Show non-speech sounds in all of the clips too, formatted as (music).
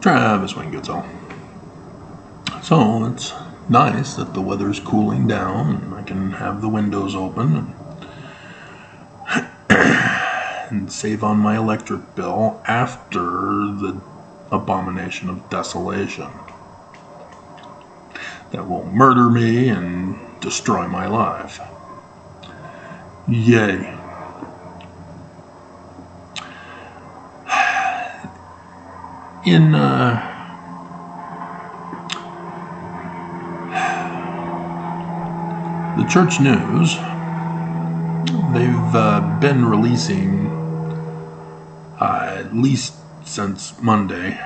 Travis Wayne Goodsell. So it's nice that the weather's cooling down and I can have the windows open and, (coughs) and save on my electric bill after the abomination of desolation that will murder me and destroy my life. Yay. In uh, the church news, they've uh, been releasing, uh, at least since Monday,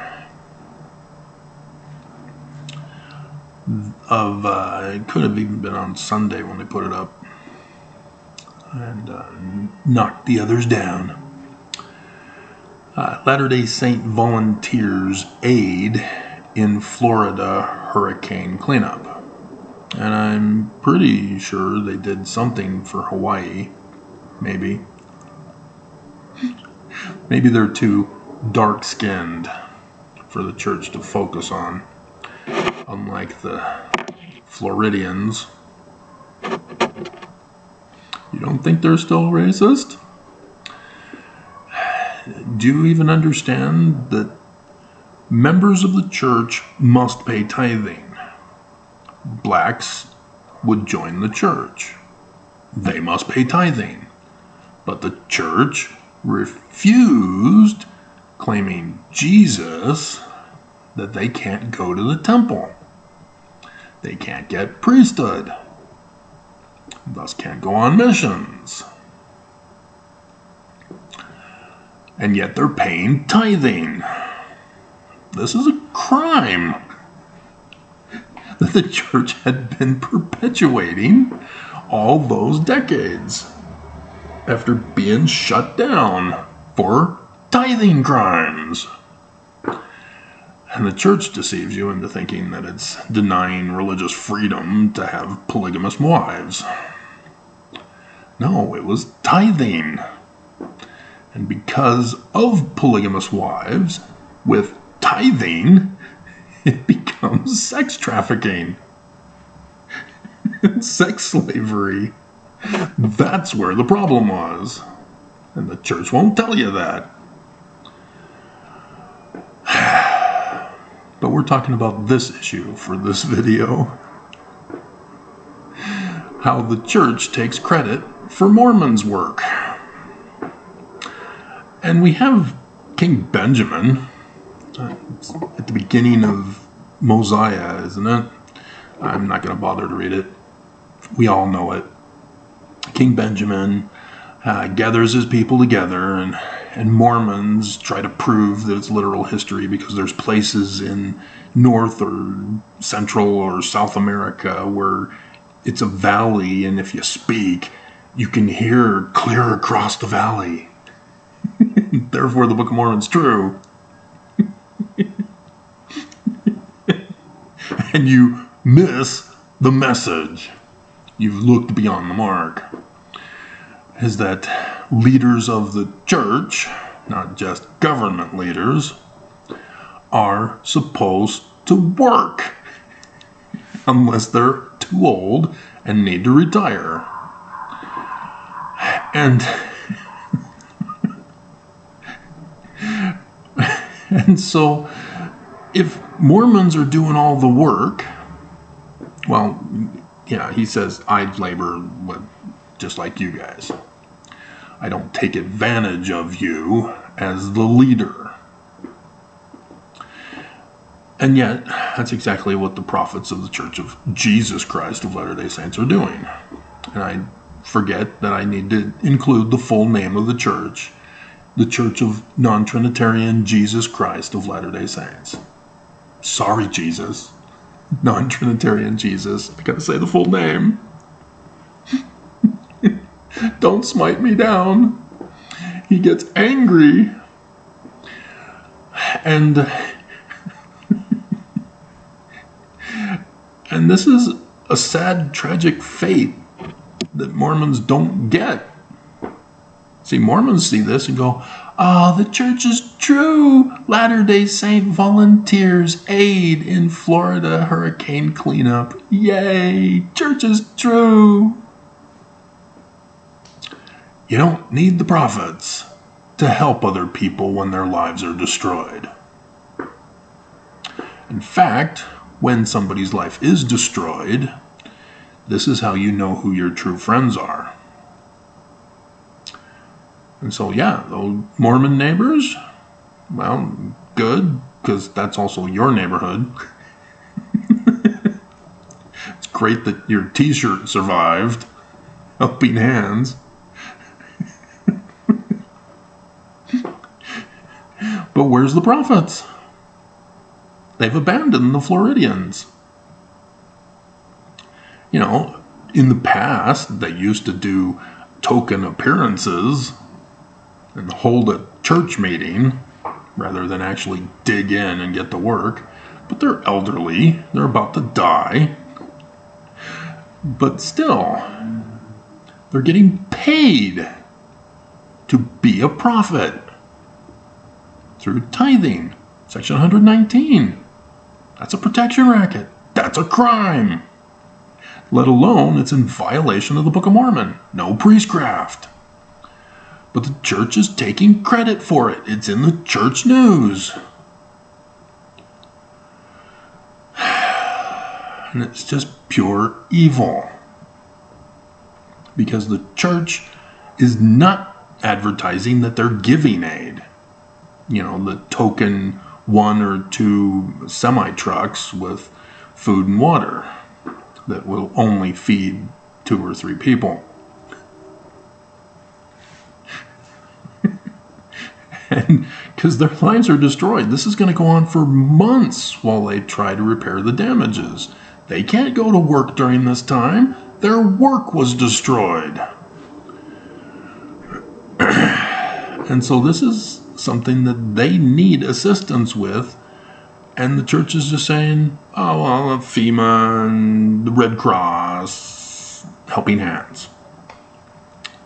of uh, it could have even been on Sunday when they put it up and uh, knocked the others down. Uh, Latter day Saint volunteers aid in Florida hurricane cleanup. And I'm pretty sure they did something for Hawaii. Maybe. Maybe they're too dark skinned for the church to focus on unlike the Floridians. You don't think they're still racist? Do you even understand that members of the church must pay tithing? Blacks would join the church. They must pay tithing. But the church refused, claiming Jesus, that they can't go to the temple. They can't get priesthood, thus can't go on missions. And yet they're paying tithing. This is a crime that the church had been perpetuating all those decades after being shut down for tithing crimes. And the church deceives you into thinking that it's denying religious freedom to have polygamous wives. No, it was tithing. And because of polygamous wives, with tithing, (laughs) it becomes sex trafficking. (laughs) sex slavery. That's where the problem was. And the church won't tell you that. (sighs) But we're talking about this issue for this video. How the church takes credit for Mormon's work. And we have King Benjamin uh, at the beginning of Mosiah, isn't it? I'm not going to bother to read it. We all know it. King Benjamin uh, gathers his people together and and Mormons try to prove that it's literal history because there's places in North or Central or South America where it's a valley, and if you speak, you can hear clear across the valley. (laughs) Therefore, the Book of Mormon's true. (laughs) and you miss the message. You've looked beyond the mark is that leaders of the church, not just government leaders, are supposed to work (laughs) unless they're too old and need to retire. And (laughs) and so if Mormons are doing all the work, well, yeah, he says I labor just like you guys. I don't take advantage of you as the leader. And yet, that's exactly what the prophets of the Church of Jesus Christ of Latter day Saints are doing. And I forget that I need to include the full name of the church the Church of Non Trinitarian Jesus Christ of Latter day Saints. Sorry, Jesus. Non Trinitarian Jesus. I gotta say the full name. (laughs) Don't smite me down. He gets angry. And (laughs) and this is a sad tragic fate that Mormons don't get. See, Mormons see this and go, Ah, the church is true. Latter day Saint volunteers aid in Florida hurricane cleanup. Yay! Church is true. You don't need the prophets to help other people when their lives are destroyed. In fact, when somebody's life is destroyed, this is how you know who your true friends are. And so, yeah, those Mormon neighbors, well, good, because that's also your neighborhood. (laughs) it's great that your t shirt survived. Helping hands. (laughs) but where's the prophets? They've abandoned the Floridians. You know, in the past, they used to do token appearances and hold a church meeting rather than actually dig in and get to work. But they're elderly, they're about to die. But still, they're getting paid to be a prophet through tithing. Section 119. That's a protection racket. That's a crime. Let alone it's in violation of the Book of Mormon. No priestcraft. But the church is taking credit for it. It's in the church news. And it's just pure evil. Because the church is not advertising that they're giving aid. You know, the token one or two semi trucks with food and water that will only feed two or three people. Because (laughs) their lives are destroyed, this is going to go on for months while they try to repair the damages. They can't go to work during this time. Their work was destroyed. (clears throat) and so this is something that they need assistance with. And the church is just saying, oh, well, FEMA and the Red Cross, helping hands.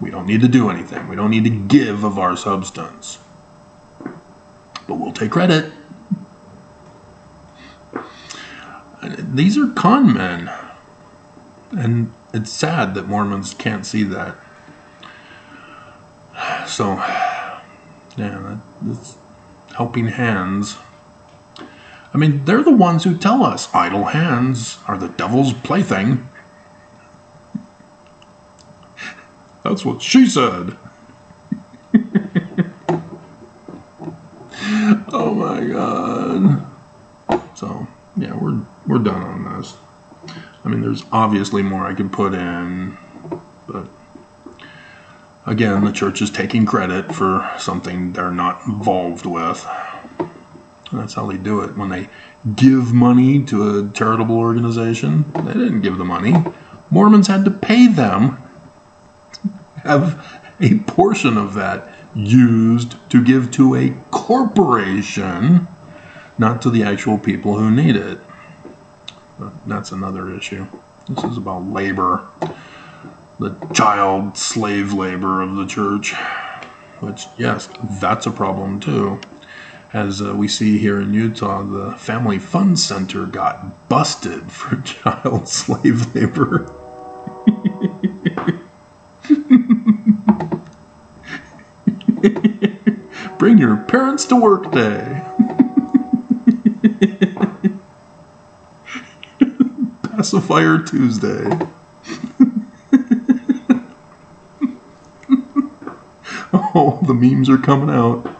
We don't need to do anything. We don't need to give of our substance. But we'll take credit. These are con men. And it's sad that Mormons can't see that. So, yeah, that's helping hands. I mean, they're the ones who tell us idle hands are the devil's plaything. That's what she said. oh my god. So, yeah, we're we're done on this. I mean, there's obviously more I could put in, but again, the church is taking credit for something they're not involved with. That's how they do it. When they give money to a charitable organization, they didn't give the money. Mormons had to pay them have a portion of that used to give to a corporation, not to the actual people who need it. But that's another issue. This is about labor, the child slave labor of the church, which, yes, that's a problem too. As uh, we see here in Utah, the Family Fun Center got busted for (laughs) child slave labor. (laughs) Bring your parents to work day. (laughs) Pacifier Tuesday. (laughs) oh, the memes are coming out.